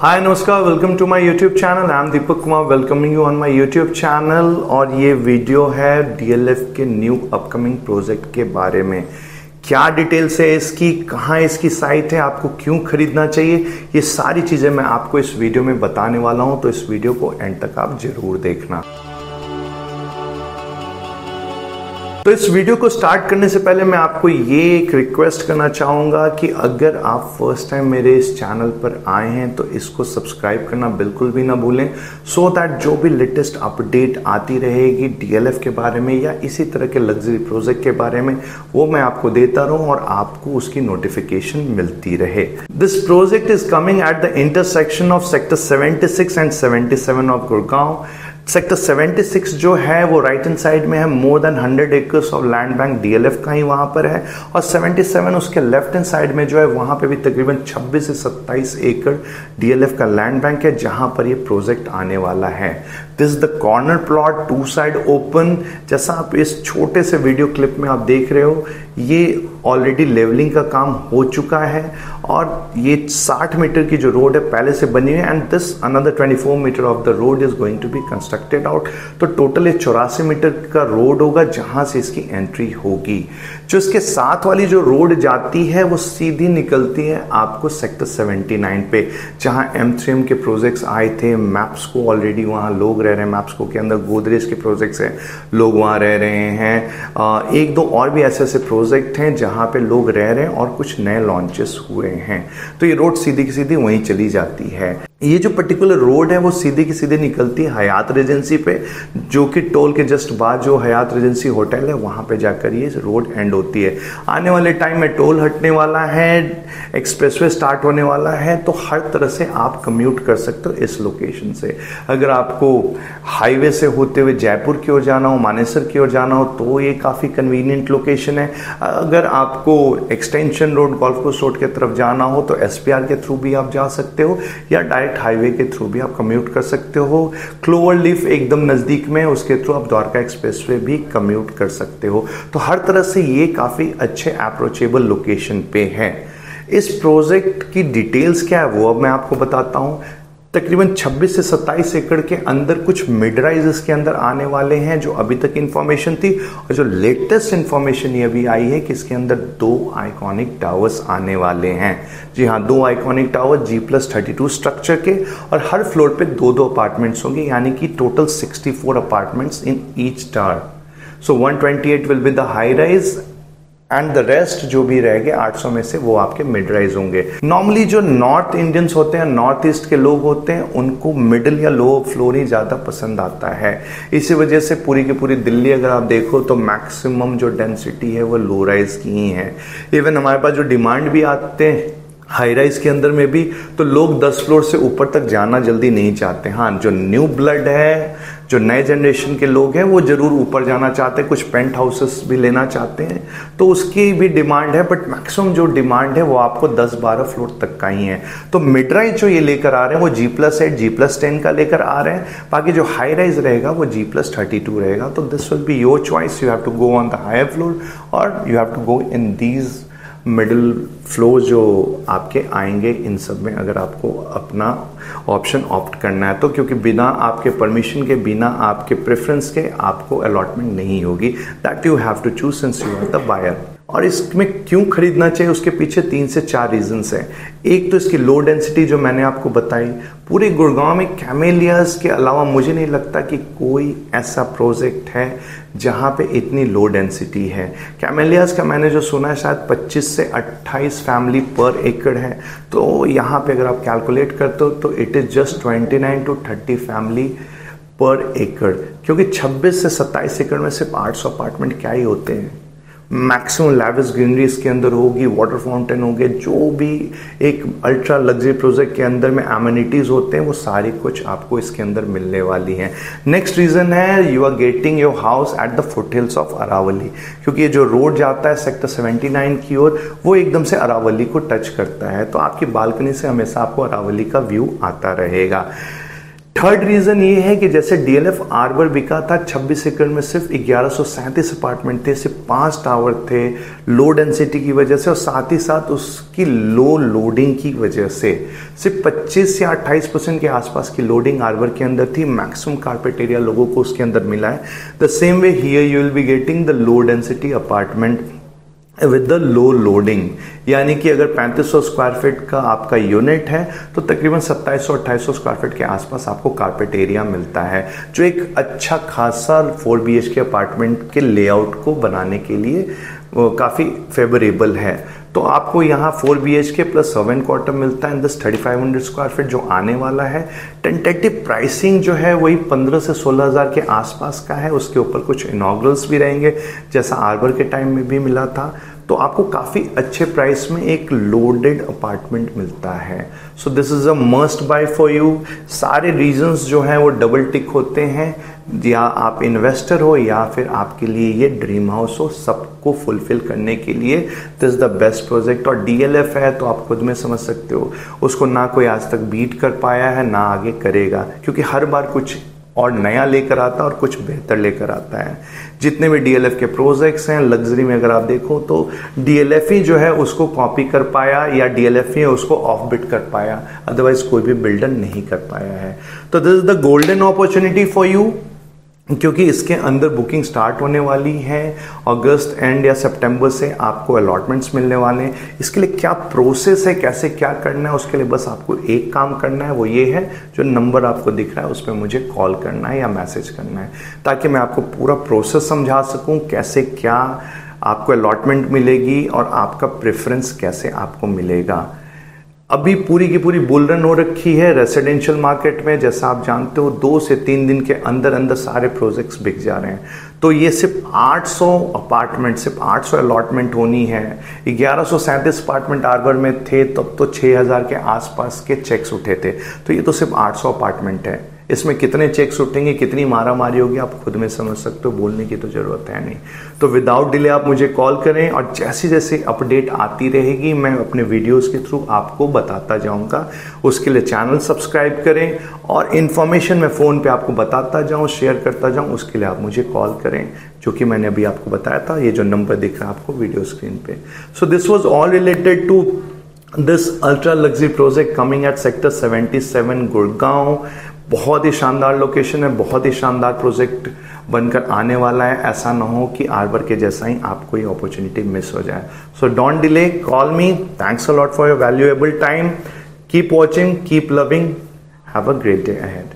हाय नमस्कार welcome to my YouTube channel I am Deepak Kumar welcoming you on my YouTube channel और ये video है DLF के new upcoming project के बारे में। क्या डिटेल्स है इसकी? कहाँ इसकी साइट है? आपको क्यों खरीदना चाहिए? ये सारी चीज़ें मैं आपको इस वीडियो में बताने वाला हूँ तो इस वीडियो को एंड तक आप ज़रूर देखना। तो इस वीडियो को स्टार्ट करने से पहले मैं आपको ये एक रिक्वेस्ट करना चाहूँगा कि अगर आप फ़र्स्ट टाइम मेरे इस चैनल पर आए हैं तो इसको सब्सक्राइब करना बिल्कुल भी ना भूलें सो so दैट जो भी लेटेस्ट अपडेट आती रहेगी डीएलएफ के बारे में या इसी तरह के लग्जरी प्रोजेक्ट के बारे में, वो मैं आपको देता रहूँ और आपको उसकी नोटिफिकेशन मिलती रहे। This project is coming at the intersection of sector 76 and 77 of Gurgaon sector 76 जो है, वो राइट हैंड साइड में है more than 100 acres of land bank DLF का ही वहाँ पर है। और 77 उसके लेफ़्ट हैंड साइड में जो है, वहाँ पे भी तकरीबन 26 से 27 एकड़ डीएलएफ का लैंड बैंक है, जहाँ पर ये प्रोजेक्ट आने वाला है। This the corner plot, two side open. जैसा आप इस छोटे से वीडियो क्लिप में आप देख रहे हो, ये ऑलरेडी लेवलिंग का काम हो चुका है और ये 60 मीटर की जो रोड है, पहले से बनी हुई है and this another 24 metre of the road is going to be constructed out तो टोटल ये चौरासी मीटर का रोड होगा जहाँ से इसकी एंट्री होगी। जो इसके साथ वाली जो रोड जाती है, वो सीधी निकलती है आपको सेक्टर 79 पे, जहाँ एम थ्री एम के प्रोजेक्ट्स आए थे मैप्स को ऑलरेडी वहाँ लोग रह रहे हैं मैप्स को के अंदर गोदरेज के प्रोजेक्ट्स हैं, लोग वहाँ रह रहे हैं। एक दो और भी ऐसे ऐसे प्रोजेक्ट हैं जहाँ पे लोग रह रहे हैं और कुछ नए लॉन्चेस हुए हैं। तो ये रोड सीधी की सीधी वहीं चली जाती है। ये जो पर्टिकुलर रोड है, वो सीधे की सीधे निकलती है हयात रेजेंसी पे, जो कि टोल के जस्ट बाद जो हयात रेजेंसी होटल है, वहाँ पे जाकर ये रोड एंड होती है। आने वाले टाइम में टोल हटने वाला है एक्सप्रेसवे स्टार्ट होने वाला है तो हर तरह से आप कम्यूट कर सकते हो इस लोकेशन से। अगर आपको हाईवे से होते हुए जयपुर की ओर जाना हो, मानेसर की ओर जाना हो तो ये काफ़ी कन्वीनियंट लोकेशन है। अगर आपको एक्सटेंशन रोड गोल्फ कोस्ट रोड की तरफ़ जाना हो तो एस के थ्रू भी आप जा सकते हो, या डायरेक्ट डायरेक्ट हाईवे के थ्रू भी आप कम्यूट कर सकते हो। क्लोवर लिफ एकदम नज़दीक में उसके थ्रू आप द्वारका एक्सप्रेसवे भी कम्यूट कर सकते हो। तो हर तरह से ये काफ़ी अच्छे अप्रोचेबल लोकेशन पे है। इस प्रोजेक्ट की डिटेल्स क्या है वो अब मैं आपको बताता हूँ। तकरीबन 26 से 27 एकड़ के अंदर कुछ मिड राइज इसके अंदर आने वाले हैं, जो अभी तक इंफॉर्मेशन थी और जो लेटेस्ट इंफॉर्मेशन ये अभी आई है कि इसके अंदर दो आइकॉनिक टावर्स आने वाले हैं। जी हाँ दो iconic tower G plus thirty structure के और हर फ्लोर पे दो दो अपार्टमेंट्स होंगे, यानी कि total 64 apartments in each tower so 128 will be the high rise and the rest जो भी रहेंगे 800 में से वो आपके मिड राइज होंगे। नॉर्मली जो नॉर्थ इंडियंस होते हैं नॉर्थ ईस्ट के लोग होते हैं, उनको मिडिल या लो फ्लोर ही ज़्यादा पसंद आता है। इसी वजह से पूरी की पूरी दिल्ली अगर आप देखो तो मैक्सिमम जो डेंसिटी है, वो लो राइज की ही है। इवन हमारे पास जो डिमांड भी आते हैं हाई राइज के अंदर में भी तो लोग 10 फ्लोर से ऊपर तक जाना जल्दी नहीं चाहते। हाँ जो न्यू ब्लड है जो नए जनरेशन के लोग हैं, वो ज़रूर ऊपर जाना चाहते हैं, कुछ पेंट हाउसेस भी लेना चाहते हैं। तो उसकी भी डिमांड है बट मैक्सिमम जो डिमांड है, वो आपको 10-12 फ्लोर तक का ही है। तो मिड राइज जो ये लेकर आ रहे हैं, वो G plus eight G plus ten का लेकर आ रहे हैं। बाकी जो हाई राइज रहेगा, वो जी प्लस थर्टी टू रहेगा। तो this will be your choice you have to go on the higher floor और you have to go in these middle floor जो आपके आएँगे, इन सब में अगर आपको अपना ऑप्शन ऑप्ट करना है तो क्योंकि बिना आपके परमिशन के, बिना आपके प्रेफरेंस के आपको अलॉटमेंट नहीं होगी। That you have to choose since you are the buyer और इसमें क्यों खरीदना चाहिए, उसके पीछे तीन से चार रीजंस हैं। एक तो इसकी लो डेंसिटी जो मैंने आपको बताई, पूरे गुड़गांव में कैमेलियाज के अलावा मुझे नहीं लगता कि कोई ऐसा प्रोजेक्ट है जहाँ पे इतनी लो डेंसिटी है। कैमेलियाज का मैंने जो सुना है, शायद 25 से 28 फैमिली पर एकड़ है। तो यहाँ पे अगर आप कैलकुलेट करते हो तो it is just 29 to 30 family पर एकड़ क्योंकि 26 से 27 एकड़ में सिर्फ़ 800 अपार्टमेंट क्या ही होते हैं? मैक्सिमम लैविस ग्रीनरी इसके अंदर होगी वाटर फाउंटेन होंगे, जो भी एक अल्ट्रा लग्जरी प्रोजेक्ट के अंदर में एम्यूनिटीज होते हैं, वो सारी कुछ आपको इसके अंदर मिलने वाली हैं। नेक्स्ट रीजन है you are getting your house at the foothills of Aravalli क्योंकि ये जो रोड जाता है सेक्टर 79 की ओर, वो एकदम से अरावली को टच करता है। तो आपकी बालकनी से हमेशा आपको अरावली का व्यू आता रहेगा। थर्ड रीजन ये है कि जैसे डीएलएफ आर्बर बिका था 26 एकड़ में सिर्फ़ ग्यारह अपार्टमेंट थे, सिर्फ़ पाँच टावर थे लो डेंसिटी की वजह से और साथ ही साथ उसकी लो लोडिंग की वजह से। सिर्फ़ 25 या 28 परसेंट के आसपास की लोडिंग आर्बर के अंदर थी। मैक्सिमम कारपेट एरिया लोगों को उसके अंदर मिला है। The same way here you will be getting the low density apartment with the low loading यानी कि अगर 3500 स्क्वायर फीट का आपका यूनिट है तो तकरीबन 2700 2800 स्क्वायर फीट के आसपास आपको कारपेट एरिया मिलता है, जो एक अच्छा खासा 4 बी के अपार्टमेंट के लेआउट को बनाने के लिए काफ़ी फेवरेबल है। तो आपको यहाँ four B H K plus seven quarter मिलता है दस thirty five hundred square feet जो आने वाला है टेंटेटिव प्राइसिंग जो है वही पंद्रह से सोलह हज़ार के आसपास का है। उसके ऊपर कुछ इनाग्रल्स भी रहेंगे, जैसा आर्बर के टाइम में भी मिला था। तो आपको काफ़ी अच्छे प्राइस में एक लोडेड अपार्टमेंट मिलता है। So this is a must buy for you सारे रीजंस जो हैं वो डबल टिक होते हैं। या आप इन्वेस्टर हो या फिर आपके लिए ये ड्रीम हाउस हो, सबको फुलफिल करने के लिए दिस द बेस्ट प्रोजेक्ट और डीएलएफ है तो आप खुद में समझ सकते हो। उसको ना कोई आज तक बीट कर पाया है, ना आगे करेगा। क्योंकि हर बार कुछ और नया लेकर आता है और कुछ बेहतर लेकर आता है। जितने भी डीएलएफ के प्रोजेक्ट्स हैं लग्जरी में अगर आप देखो तो डीएलएफ ही जो है उसको कॉपी कर पाया या डीएलएफ ही उसको ऑफ़ बिट कर पाया। अदरवाइज़ कोई भी बिल्डर नहीं कर पाया है। तो this is the golden opportunity for you क्योंकि इसके अंदर बुकिंग स्टार्ट होने वाली है अगस्त एंड या सितंबर से आपको अलॉटमेंट्स मिलने वाले हैं। इसके लिए क्या प्रोसेस है, कैसे क्या करना है, उसके लिए बस आपको एक काम करना है, वो ये है, जो नंबर आपको दिख रहा है, उस पर मुझे कॉल करना है या मैसेज करना है। ताकि मैं आपको पूरा प्रोसेस समझा सकूँ, कैसे क्या आपको अलॉटमेंट मिलेगी और आपका प्रेफरेंस कैसे आपको मिलेगा। अभी पूरी की पूरी बुलरन हो रखी है रेसिडेंशियल मार्केट में। जैसा आप जानते हो, दो से तीन दिन के अंदर अंदर सारे प्रोजेक्ट्स बिक जा रहे हैं। तो ये सिर्फ़ 800 अपार्टमेंट सिर्फ़ 800 अलॉटमेंट होनी है। ग्यारह सौ अपार्टमेंट आर्बर में थे, तब तो 6000 के आसपास के चेक्स उठे थे। तो ये तो सिर्फ़ 800 अपार्टमेंट है। इसमें कितने चेक्स उठेंगे, कितनी मारा मारी होगी, आप खुद में समझ सकते हो, बोलने की तो ज़रूरत है नहीं। तो विदाउट डिले आप मुझे कॉल करें और जैसी जैसी अपडेट आती रहेगी, मैं अपने वीडियोस के थ्रू आपको बताता जाऊँगा। उसके लिए चैनल सब्सक्राइब करें और इन्फॉर्मेशन मैं फ़ोन पे आपको बताता जाऊँ शेयर करता जाऊँ, उसके लिए आप मुझे कॉल करें, जो कि मैंने अभी आपको बताया था, ये जो नंबर दिख रहा है आपको वीडियो स्क्रीन पे। So this was all related to this ultra luxury project coming at sector 77 Gurgaon बहुत ही शानदार लोकेशन है, बहुत ही शानदार प्रोजेक्ट बनकर आने वाला है। ऐसा ना हो कि आर्बर के जैसा ही आपको ये अपॉर्चुनिटी मिस हो जाए। So don't delay call me thanks a lot for your valuable time keep watching keep loving have a great day ahead